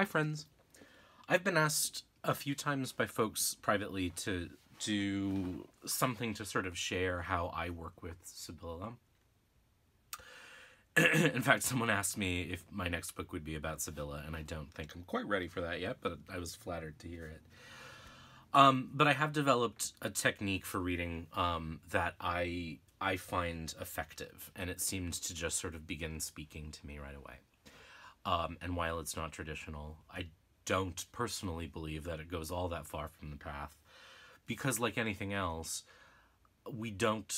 Hi, friends. I've been asked a few times by folks privately to do something to sort of share how I work with Sibilla. In fact, someone asked me if my next book would be about Sibilla, and I don't think I'm quite ready for that yet, but I was flattered to hear it. Um, but I have developed a technique for reading um, that I I find effective, and it seemed to just sort of begin speaking to me right away. Um, and while it's not traditional, I don't personally believe that it goes all that far from the path, because like anything else, we don't,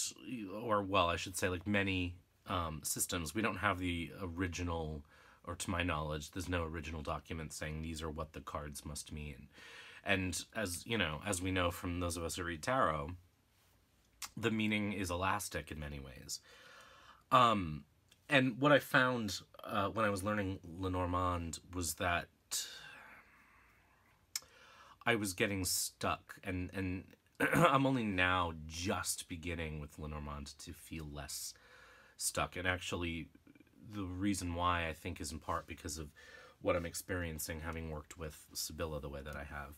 or well, I should say, like many um, systems, we don't have the original, or to my knowledge, there's no original document saying these are what the cards must mean. And as you know, as we know from those of us who read tarot, the meaning is elastic in many ways. Um, and what I found uh, when I was learning Lenormand was that I was getting stuck, and and I'm only now just beginning with Lenormand to feel less stuck. And actually, the reason why I think is in part because of what I'm experiencing having worked with Sibilla the way that I have.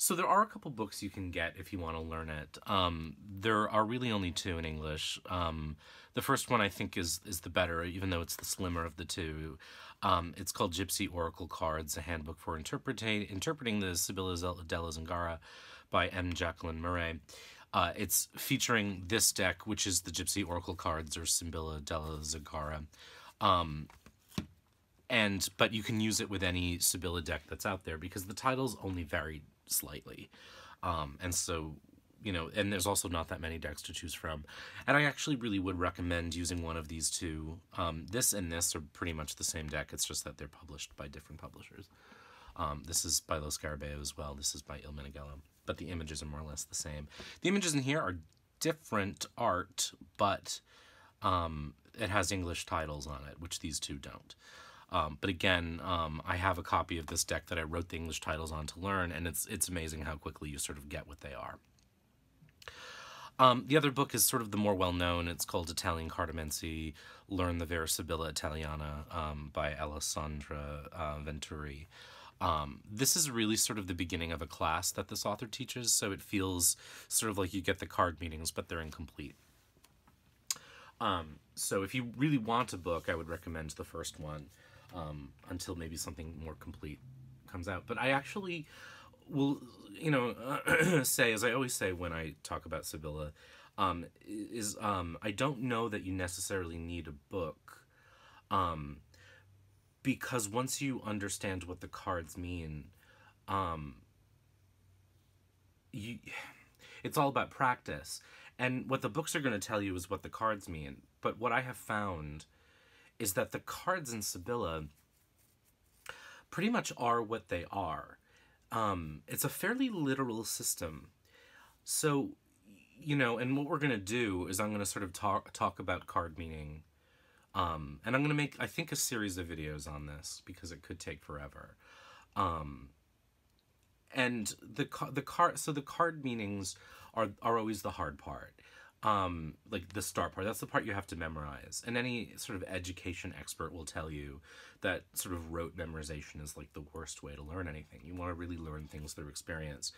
So there are a couple books you can get if you want to learn it. Um, there are really only two in English. Um, the first one I think is is the better, even though it's the slimmer of the two. Um, it's called Gypsy Oracle Cards: A Handbook for Interpreting Interpreting the Sibilla della Zingara by M. Jacqueline Murray. Uh, it's featuring this deck, which is the Gypsy Oracle cards or Sibilla della Zingara. Um, and but you can use it with any Sibilla deck that's out there because the titles only vary slightly. Um, and so, you know, and there's also not that many decks to choose from. And I actually really would recommend using one of these two. Um, this and this are pretty much the same deck, it's just that they're published by different publishers. Um, this is by Lo Scarabeo as well. This is by Il Meneghello. But the images are more or less the same. The images in here are different art, but um, it has English titles on it, which these two don't. Um, but again, um, I have a copy of this deck that I wrote the English titles on to learn, and it's it's amazing how quickly you sort of get what they are. Um, the other book is sort of the more well-known. It's called Italian Cartomancy, Learn the Vera Sibilla Italiana um, by Alessandra uh, Venturi. Um, this is really sort of the beginning of a class that this author teaches, so it feels sort of like you get the card meetings, but they're incomplete. Um, so if you really want a book, I would recommend the first one um, until maybe something more complete comes out. But I actually will, you know, say, as I always say when I talk about Sibilla, um, is um, I don't know that you necessarily need a book um, because once you understand what the cards mean, um, you, it's all about practice. And what the books are going to tell you is what the cards mean. But what I have found is that the cards in Sibylla pretty much are what they are. Um, it's a fairly literal system. So, you know, and what we're going to do is I'm going to sort of talk, talk about card meaning. Um, and I'm going to make, I think, a series of videos on this because it could take forever. Um, and the, the card, so the card meanings are, are always the hard part um like the start part. That's the part you have to memorize. And any sort of education expert will tell you that sort of rote memorization is like the worst way to learn anything. You want to really learn things through experience.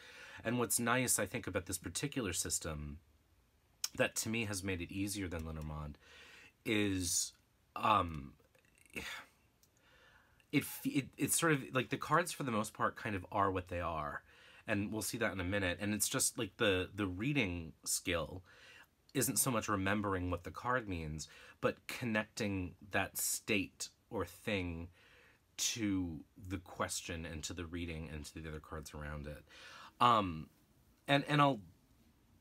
And what's nice i think about this particular system that to me has made it easier than lenormand is um it, it it's sort of like the cards for the most part kind of are what they are. And we'll see that in a minute. And it's just like the the reading skill isn't so much remembering what the card means, but connecting that state or thing to the question and to the reading and to the other cards around it. Um, and and I'll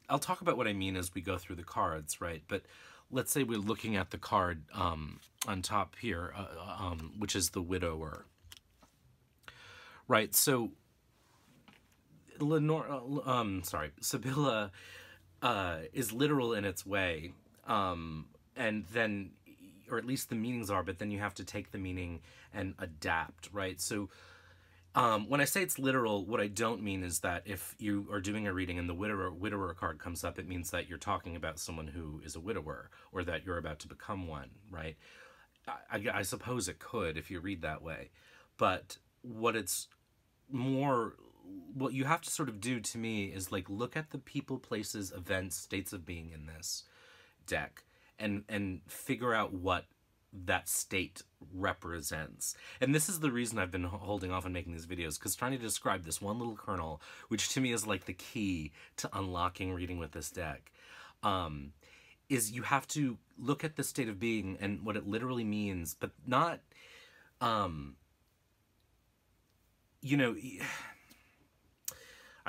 I'll talk about what I mean as we go through the cards, right? But let's say we're looking at the card um, on top here, uh, uh um, which is the widower, right? So Lenore, uh, um, sorry, Sibilla uh, is literal in its way, um, and then, or at least the meanings are, but then you have to take the meaning and adapt, right? So, um, when I say it's literal, what I don't mean is that if you are doing a reading and the widower widower card comes up, it means that you're talking about someone who is a widower or that you're about to become one, right? I, I suppose it could if you read that way, but what it's more what you have to sort of do to me is like look at the people places events states of being in this deck and and figure out what that state represents. And this is the reason I've been holding off on making these videos, because trying to describe this one little kernel, which to me is like the key to unlocking reading with this deck, um, is you have to look at the state of being and what it literally means, but not, um, you know,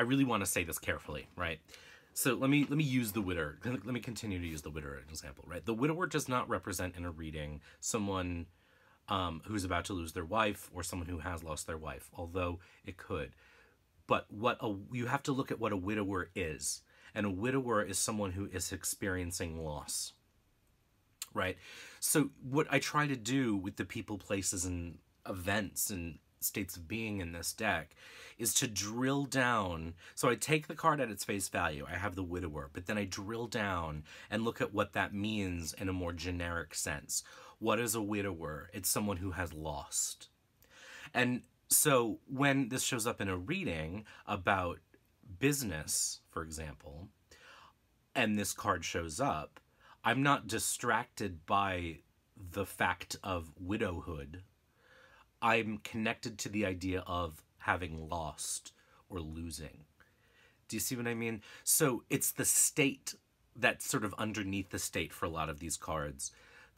I really want to say this carefully, right? So let me let me use the widower. Let me continue to use the widower example, right? The widower does not represent in a reading someone um, who's about to lose their wife or someone who has lost their wife, although it could. But what a, you have to look at what a widower is, and a widower is someone who is experiencing loss, right? So what I try to do with the people, places, and events and states of being in this deck is to drill down. So I take the card at its face value. I have the widower, but then I drill down and look at what that means in a more generic sense. What is a widower? It's someone who has lost. And so when this shows up in a reading about business, for example, and this card shows up, I'm not distracted by the fact of widowhood I'm connected to the idea of having lost or losing. Do you see what I mean? So it's the state that's sort of underneath the state for a lot of these cards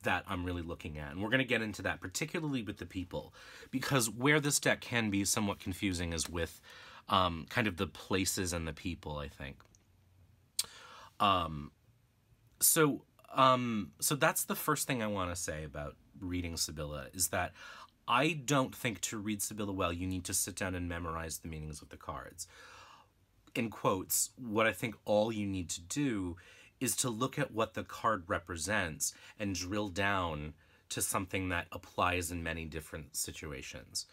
that I'm really looking at. And we're going to get into that, particularly with the people, because where this deck can be somewhat confusing is with um, kind of the places and the people, I think. Um, so, um, so that's the first thing I want to say about reading Sibilla is that I don't think to read Sibilla well, you need to sit down and memorize the meanings of the cards. In quotes, what I think all you need to do is to look at what the card represents and drill down to something that applies in many different situations.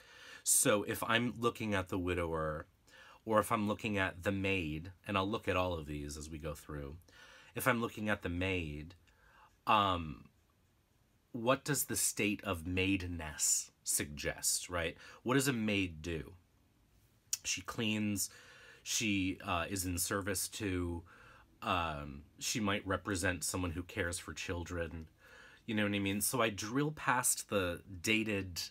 So if I'm looking at the widower, or if I'm looking at the maid, and I'll look at all of these as we go through, if I'm looking at the maid, um, what does the state of maidness suggest, right? What does a maid do? She cleans, she uh, is in service to, um, she might represent someone who cares for children. You know what I mean? So I drill past the dated,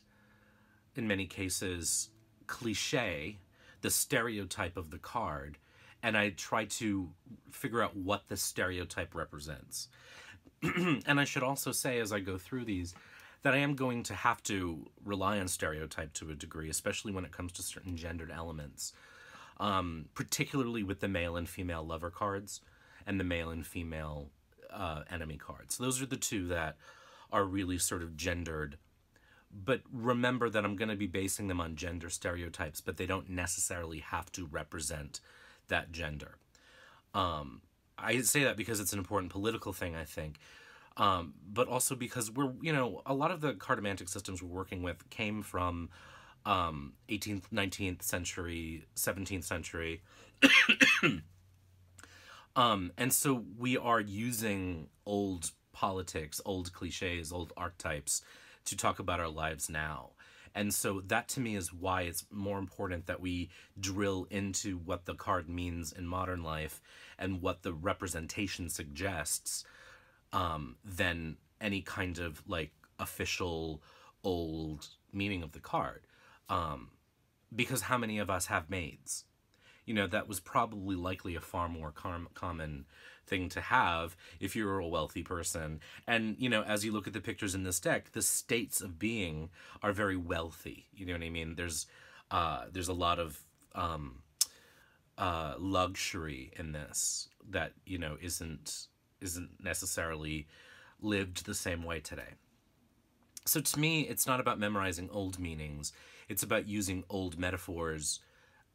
in many cases, cliche, the stereotype of the card, and I try to figure out what the stereotype represents. and I should also say as I go through these that I am going to have to rely on stereotype to a degree, especially when it comes to certain gendered elements, um, particularly with the male and female lover cards and the male and female uh, enemy cards. So Those are the two that are really sort of gendered. But remember that I'm going to be basing them on gender stereotypes, but they don't necessarily have to represent that gender. Um, I say that because it's an important political thing, I think. Um, but also because we're, you know, a lot of the cartomantic systems we're working with came from um, 18th, 19th century, 17th century. um, and so we are using old politics, old cliches, old archetypes to talk about our lives now. And so that to me is why it's more important that we drill into what the card means in modern life and what the representation suggests um, than any kind of like official old meaning of the card. Um, because how many of us have maids? You know, that was probably likely a far more com- common thing to have if you were a wealthy person. And, you know, as you look at the pictures in this deck, the states of being are very wealthy. You know what I mean? There's, uh, there's a lot of, um, uh, luxury in this that, you know, isn't, isn't necessarily lived the same way today. So to me, it's not about memorizing old meanings. It's about using old metaphors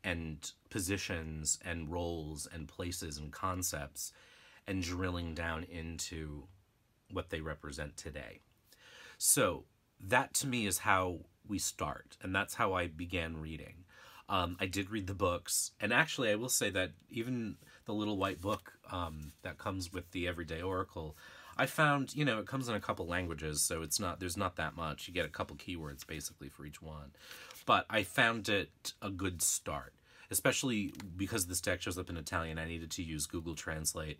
and positions and roles and places and concepts and drilling down into what they represent today. So that to me is how we start, and that's how I began reading. Um, I did read the books, and actually, I will say that even the little white book um, that comes with the Everyday Oracle, I found, you know, it comes in a couple languages, so it's not there's not that much. You get a couple keywords basically for each one. But I found it a good start, especially because this deck shows up in Italian. I needed to use Google Translate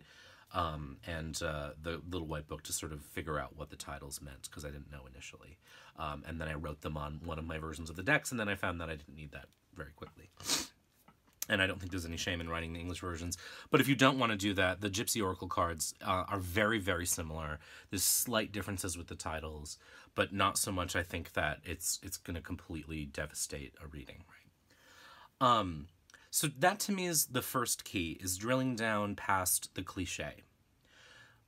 um, and uh, the little white book to sort of figure out what the titles meant because I didn't know initially. Um, and then I wrote them on one of my versions of the decks, and then I found that I didn't need that very quickly. And I don't think there's any shame in writing the English versions. But if you don't want to do that, the Gypsy Oracle cards uh, are very, very similar. There's slight differences with the titles, but not so much. I think that it's it's going to completely devastate a reading, right? Um, so that to me is the first key, is drilling down past the cliche.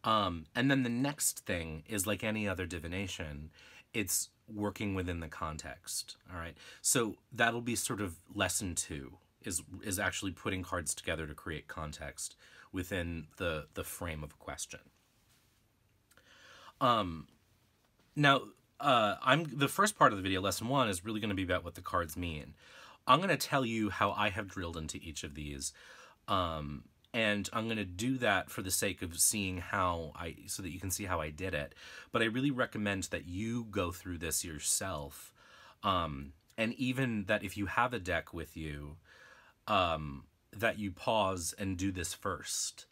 Um, and then the next thing is like any other divination, it's working within the context. All right. So that'll be sort of lesson two is is actually putting cards together to create context within the the frame of a question. Um, now, uh, I'm the first part of the video, lesson one, is really going to be about what the cards mean. I'm going to tell you how I have drilled into each of these. Um, and I'm going to do that for the sake of seeing how I, so that you can see how I did it. But I really recommend that you go through this yourself. Um, and even that if you have a deck with you, um, that you pause and do this first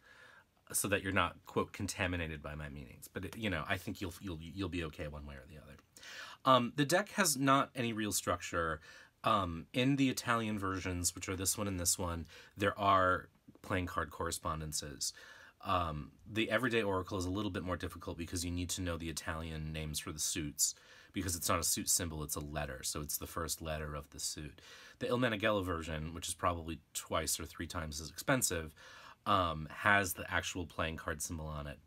so that you're not quote contaminated by my meanings but it, you know i think you'll you'll you'll be okay one way or the other um, the deck has not any real structure um, in the Italian versions, which are this one and this one, there are playing card correspondences. Um, the Everyday Oracle is a little bit more difficult because you need to know the Italian names for the suits because it's not a suit symbol, it's a letter. So it's the first letter of the suit. The Il Meneghello version, which is probably twice or three times as expensive, um, has the actual playing card symbol on it.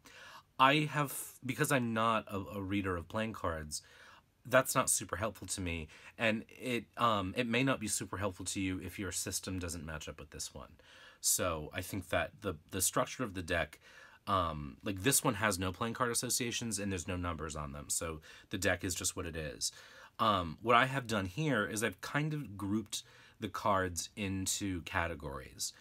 I have, because I'm not a, a reader of playing cards, that's not super helpful to me. And it um it may not be super helpful to you if your system doesn't match up with this one. So i think that the the structure of the deck um like this one has no playing card associations and there's no numbers on them. So the deck is just what it is um what i have done here is i've kind of grouped the cards into categories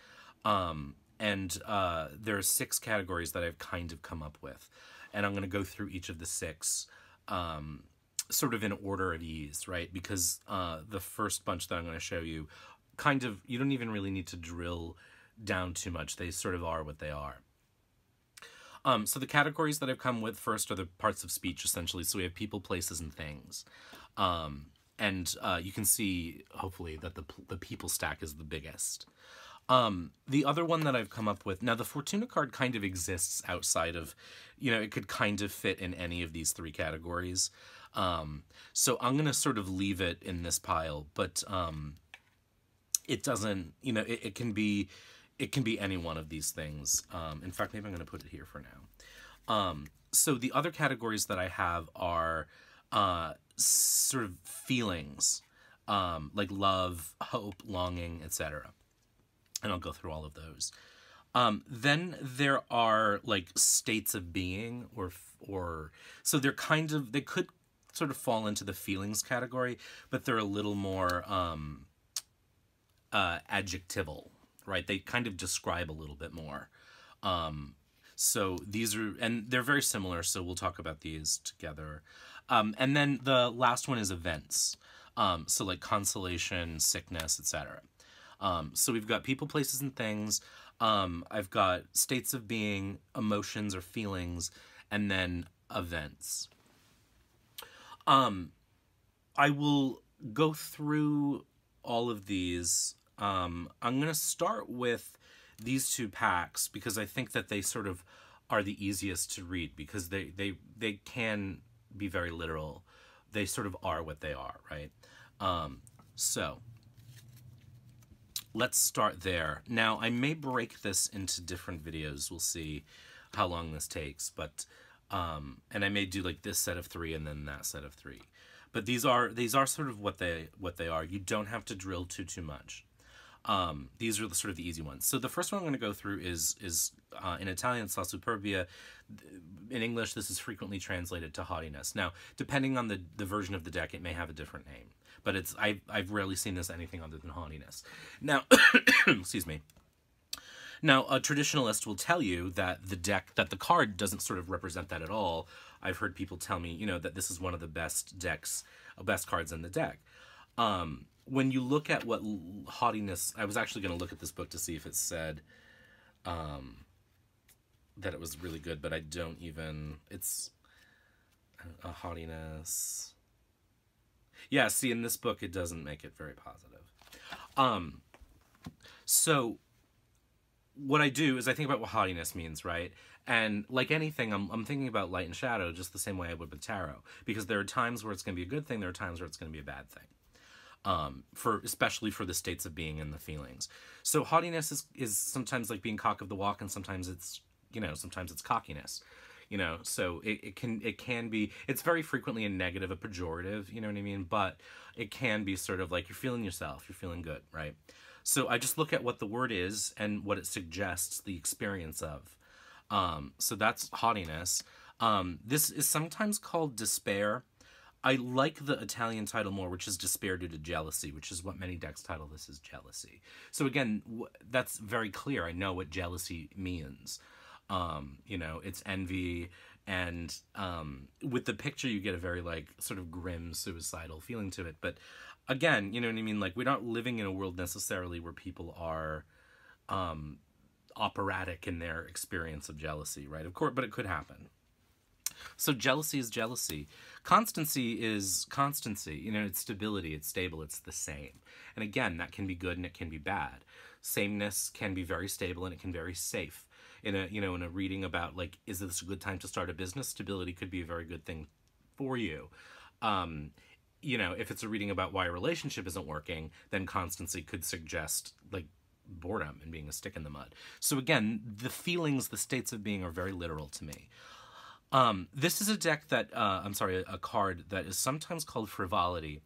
um and uh there are six categories that i've kind of come up with and i'm going to go through each of the six um sort of in order of ease, right? Because uh, the first bunch that I'm going to show you, kind of, you don't even really need to drill down too much. They sort of are what they are. Um, so the categories that I've come with first are the parts of speech, essentially. So we have people, places, and things. Um, and uh, you can see, hopefully, that the, the people stack is the biggest. Um, the other one that I've come up with, now the Fortuna card kind of exists outside of, you know, it could kind of fit in any of these three categories. Um, so I'm gonna sort of leave it in this pile, but um, it doesn't. You know, it, it can be it can be any one of these things. Um, in fact, maybe I'm gonna put it here for now. Um, so the other categories that I have are uh, sort of feelings, um, like love, hope, longing, etc. And I'll go through all of those. Um, then there are like states of being or or so they're kind of they could sort of fall into the feelings category, but they're a little more um, uh, adjectival, right? They kind of describe a little bit more. Um, so these are, and they're very similar, so we'll talk about these together. Um, and then the last one is events. Um, so like consolation, sickness, etc. Um, so we've got people, places, and things. Um, I've got states of being, emotions or feelings, and then events. Um, I will go through all of these. Um, I'm going to start with these two packs because I think that they sort of are the easiest to read because they, they, they can be very literal. They sort of are what they are, right? Um, so let's start there. Now, I may break this into different videos. We'll see how long this takes, but um, and I may do like this set of three and then that set of three. But these are these are sort of what they what they are. You don't have to drill too too much. Um, these are the sort of the easy ones. So the first one I'm going to go through is is uh, in Italian, La Superbia. In English, this is frequently translated to haughtiness. Now, depending on the, the version of the deck, it may have a different name. But it's I've, I've rarely seen this anything other than haughtiness. Now, excuse me. Now, a traditionalist will tell you that the deck, that the card doesn't sort of represent that at all. I've heard people tell me, you know, that this is one of the best decks, best cards in the deck. Um, when you look at what haughtiness, I was actually going to look at this book to see if it said um, that it was really good, but I don't even. It's a haughtiness. Yeah, see, in this book, it doesn't make it very positive. Um, so what I do is I think about what haughtiness means, right? And like anything, I'm, I'm thinking about light and shadow just the same way I would with tarot. Because there are times where it's going to be a good thing, there are times where it's going to be a bad thing. Um, for especially for the states of being and the feelings. So haughtiness is, is sometimes like being cock of the walk, and sometimes it's you know sometimes it's cockiness you know? So it, it can it can be it's very frequently a negative a pejorative you know what i mean? But it can be sort of like you're feeling yourself you're feeling good right? So i just look at what the word is and what it suggests the experience of. Um, so that's haughtiness. Um, this is sometimes called despair I like the Italian title more, which is despair due to jealousy, which is what many decks title this as jealousy. So again, that's very clear. I know what jealousy means. Um, you know, it's envy, and um, with the picture, you get a very like sort of grim, suicidal feeling to it. But again, you know what I mean? Like we're not living in a world necessarily where people are um, operatic in their experience of jealousy, right? Of course, but it could happen. So jealousy is jealousy. Constancy is constancy. You know, it's stability, it's stable, it's the same. And again, that can be good and it can be bad. Sameness can be very stable and it can be very safe in a you know in a reading about like is this a good time to start a business stability could be a very good thing for you um you know if it's a reading about why a relationship isn't working then constancy could suggest like boredom and being a stick in the mud so again the feelings the states of being are very literal to me um, this is a deck that uh, i'm sorry a, card that is sometimes called frivolity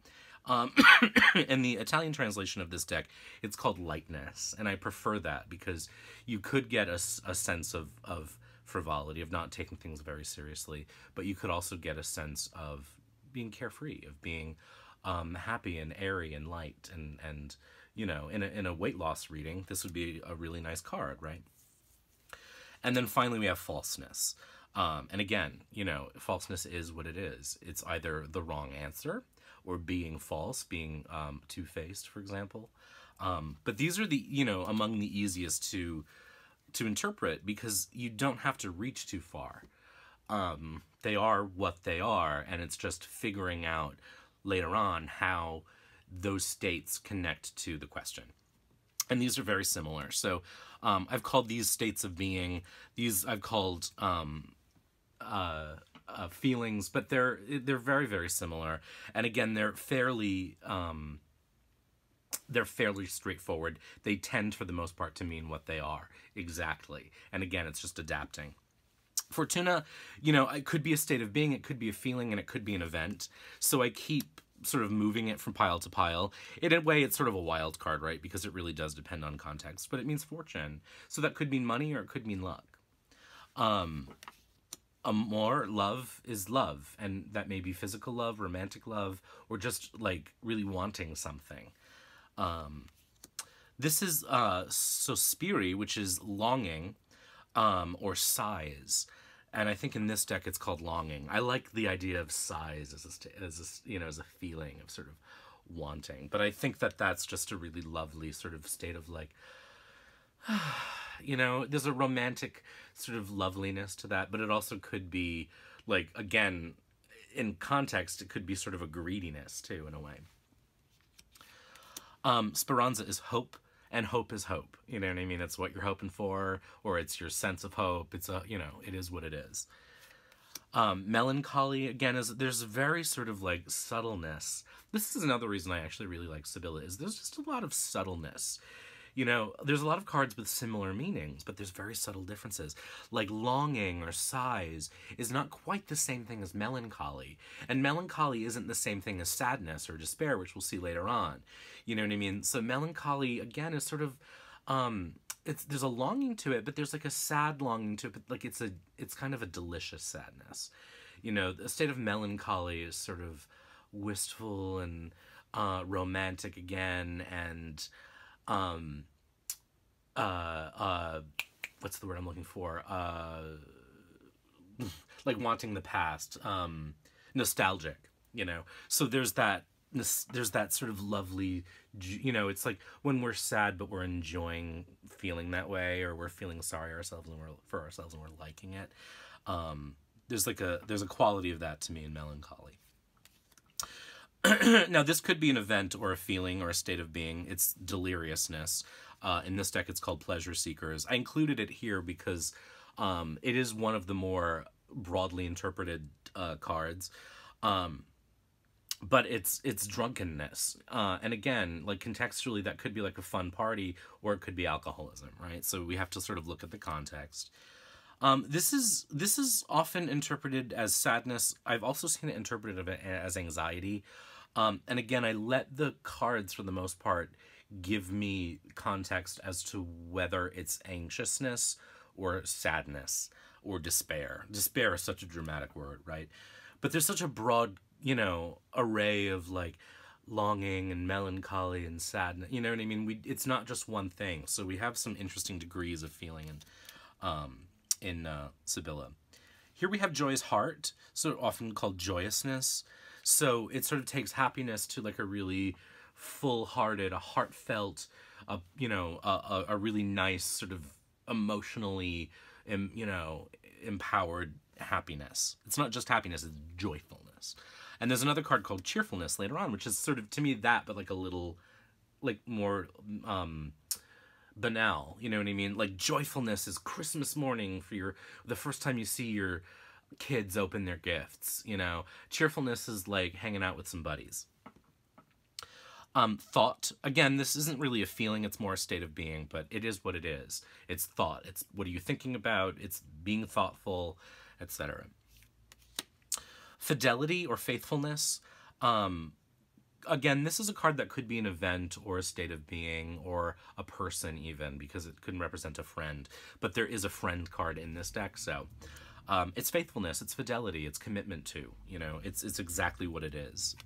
um, in the Italian translation of this deck, it's called lightness, and I prefer that because you could get a, a sense of, of frivolity, of not taking things very seriously, but you could also get a sense of being carefree, of being um, happy and airy and light, and and you know, in a in a weight loss reading, this would be a really nice card, right? And then finally, we have falseness. Um, and again, you know, falseness is what it is. It's either the wrong answer or being false, being um, two faced, for example. Um, but these are the you know among the easiest to to interpret because you don't have to reach too far. Um, they are what they are, and it's just figuring out later on how those states connect to the question. And these are very similar. So um, I've called these states of being these I've called um, uh, uh, feelings, but they're they're very very similar. And again, they're fairly um, they're fairly straightforward. They tend, for the most part, to mean what they are exactly. And again, it's just adapting. Fortuna, you know, it could be a state of being, it could be a feeling, and it could be an event. So I keep sort of moving it from pile to pile. In a way, it's sort of a wild card, right? Because it really does depend on context, but it means fortune. So that could mean money or it could mean luck. Um, amor love is love and that may be physical love romantic love or just like really wanting something. Um this is uh sospiri which is longing um or sighs. And i think in this deck it's called longing. I like the idea of sighs as a, as a you know as a feeling of sort of wanting. But i think that that's just a really lovely sort of state of like you know, there's a romantic sort of loveliness to that, but it also could be like again, in context, it could be sort of a greediness too, in a way. Um, Speranza is hope, and hope is hope. You know what I mean? It's what you're hoping for, or it's your sense of hope. It's a, you know, it is what it is. Um, melancholy again is there's very sort of like subtleness. This is another reason I actually really like Sibilla is there's just a lot of subtleness you know, there's a lot of cards with similar meanings, but there's very subtle differences. Like longing or sighs is not quite the same thing as melancholy. And melancholy isn't the same thing as sadness or despair, which we'll see later on. You know what I mean? So melancholy, again, is sort of um it's there's a longing to it but there's like a sad longing to it but like it's a it's kind of a delicious sadness you know the state of melancholy is sort of wistful and uh romantic again and um, uh, uh, what's the word I'm looking for? Uh, like wanting the past, um, nostalgic, you know. So there's that there's that sort of lovely you know it's like when we're sad but we're enjoying feeling that way or we're feeling sorry ourselves and we're for ourselves and we're liking it um, there's like a there's a quality of that to me in melancholy now this could be an event or a feeling or a state of being. It's deliriousness. Uh, in this deck it's called pleasure seekers. I included it here because um, it is one of the more broadly interpreted uh, cards. Um, but it's it's drunkenness. Uh, and again like contextually that could be like a fun party or it could be alcoholism right? So we have to sort of look at the context. Um, this is this is often interpreted as sadness. I've also seen it interpreted as anxiety um, and again i let the cards for the most part give me context as to whether it's anxiousness or sadness or despair despair is such a dramatic word right but there's such a broad you know, array of like longing and melancholy and sadness. You know what I mean? We it's not just one thing. So we have some interesting degrees of feeling in um, in uh, Sibilla. Here we have joyous heart, so often called joyousness. So it sort of takes happiness to like a really full-hearted, a heartfelt, a you know, a, a really nice sort of emotionally, you know, empowered happiness. It's not just happiness; it's joyfulness. And there's another card called Cheerfulness later on, which is sort of to me that, but like a little, like more um, banal. You know what I mean? Like joyfulness is Christmas morning for your the first time you see your kids open their gifts. You know, cheerfulness is like hanging out with some buddies. Um, thought again, this isn't really a feeling; it's more a state of being. But it is what it is. It's thought. It's what are you thinking about? It's being thoughtful, etc fidelity or faithfulness. Um, again, this is a card that could be an event or a state of being or a person even because it couldn't represent a friend. But there is a friend card in this deck, so um, it's faithfulness, it's fidelity, it's commitment to. You know, it's it's exactly what it is.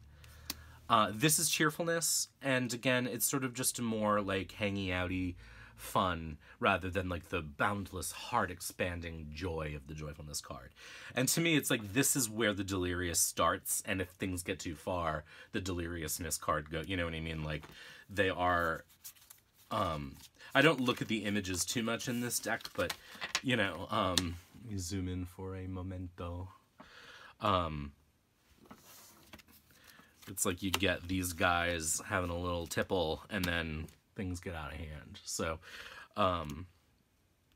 Uh, this is cheerfulness, and again, it's sort of just a more like hangy outy fun rather than like the boundless heart expanding joy of the joyfulness card. And to me, it's like this is where the delirious starts, and if things get too far, the deliriousness card go. You know what I mean? Like they are. Um, I don't look at the images too much in this deck, but you know, um, me zoom in for a momento. Um, it's like you get these guys having a little tipple, and then things get out of hand. So, um,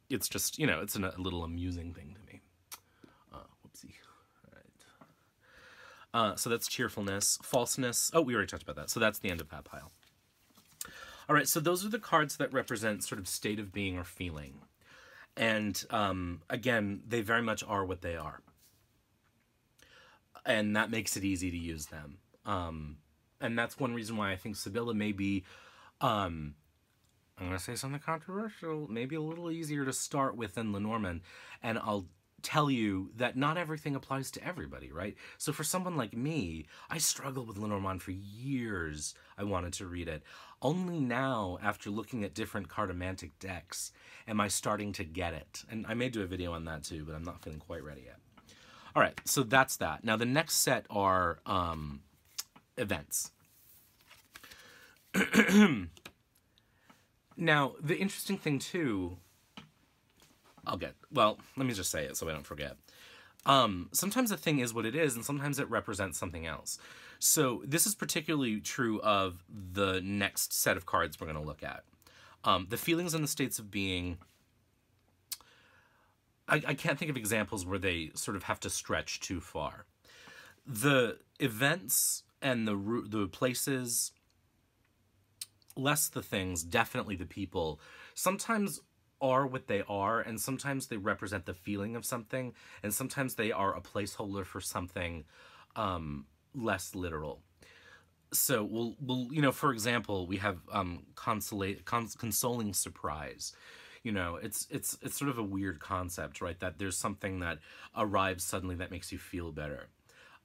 it's just you know it's a little amusing thing to me. Uh, whoopsie. All right. Uh, so that's cheerfulness, falseness. Oh, we already talked about that. So that's the end of that pile. All right. So those are the cards that represent sort of state of being or feeling, and um, again, they very much are what they are, and that makes it easy to use them. Um, and that's one reason why I think Sibilla may be um, I'm going to say something controversial, maybe a little easier to start with than Lenormand, and I'll tell you that not everything applies to everybody, right? So for someone like me, I struggled with Lenormand for years. I wanted to read it. Only now, after looking at different cartomantic decks, am I starting to get it. And I may do a video on that too, but I'm not feeling quite ready yet. All right, so that's that. Now the next set are um, events. now, the interesting thing too, I'll get, well, let me just say it so I don't forget. Um, sometimes a thing is what it is, and sometimes it represents something else. So this is particularly true of the next set of cards we're going to look at. Um, the feelings and the states of being. I, I can't think of examples where they sort of have to stretch too far. The events and the the places less the things, definitely the people, sometimes are what they are, and sometimes they represent the feeling of something, and sometimes they are a placeholder for something um, less literal. So we'll, we'll, you know, for example, we have um, consolate, cons- consoling surprise. You know, it's it's it's sort of a weird concept, right? That there's something that arrives suddenly that makes you feel better.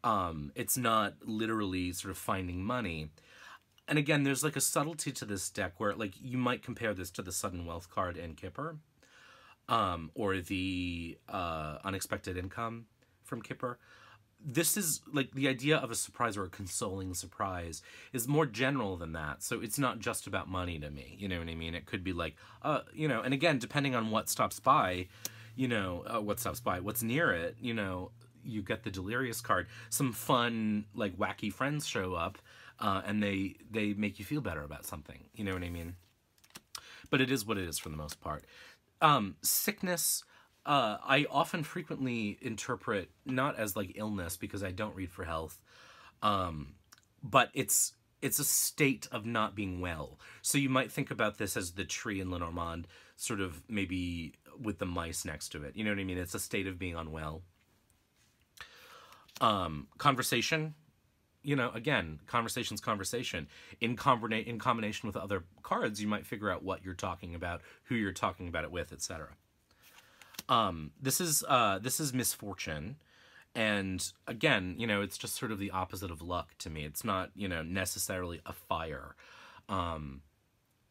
Um, it's not literally sort of finding money, and again, there's like a subtlety to this deck where like you might compare this to the sudden wealth card in Kipper, um, or the uh, unexpected income from Kipper. This is like the idea of a surprise or a consoling surprise is more general than that. So it's not just about money to me. You know what I mean? It could be like, uh, you know, and again, depending on what stops by, you know, uh, what stops by, what's near it, you know, you get the delirious card. Some fun, like wacky friends show up uh, and they they make you feel better about something. You know what I mean? But it is what it is for the most part. Um, sickness. Uh, I often frequently interpret not as like illness because I don't read for health, um, but it's it's a state of not being well. So you might think about this as the tree in Lenormand, sort of maybe with the mice next to it. You know what I mean? It's a state of being unwell. Um, conversation you know, again, conversation's conversation. In combina- in combination with other cards, you might figure out what you're talking about, who you're talking about it with, etc. Um, this is uh, this is misfortune, and again, you know, it's just sort of the opposite of luck to me. It's not you know necessarily a fire. Um,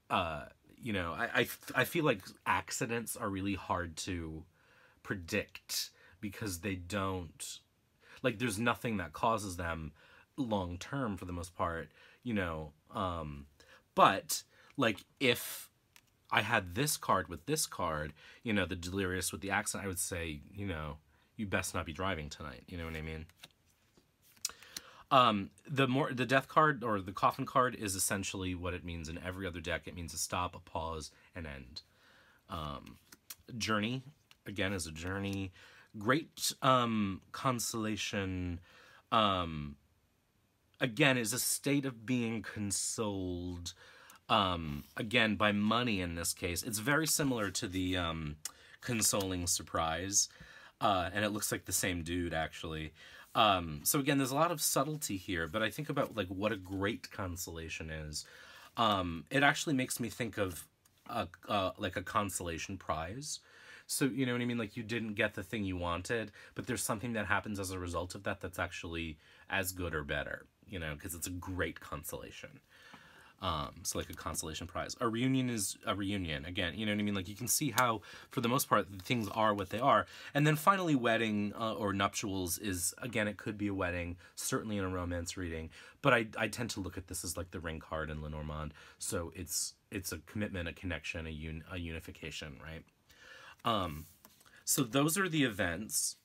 uh, you know, I, I I feel like accidents are really hard to predict because they don't like there's nothing that causes them long term for the most part, you know. Um, but like if I had this card with this card, you know, the delirious with the accent, I would say, you know, you best not be driving tonight. You know what I mean? Um, the more the death card or the coffin card is essentially what it means in every other deck. It means a stop, a pause, an end. Um, journey again is a journey. Great um, consolation. Um, again is a state of being consoled um again by money in this case. It's very similar to the um consoling surprise uh and it looks like the same dude actually. Um so again there's a lot of subtlety here but i think about like what a great consolation is. Um it actually makes me think of a uh, like a consolation prize. So you know what i mean? Like you didn't get the thing you wanted but there's something that happens as a result of that that's actually as good or better you know, because it's a great consolation. Um, so like a consolation prize. A reunion is a reunion. Again, you know what I mean? Like you can see how, for the most part, things are what they are. And then finally, wedding uh, or nuptials is again, it could be a wedding, certainly in a romance reading. But I, I tend to look at this as like the ring card in Lenormand. So it's it's a commitment, a connection, a un, a unification, right? Um, so those are the events.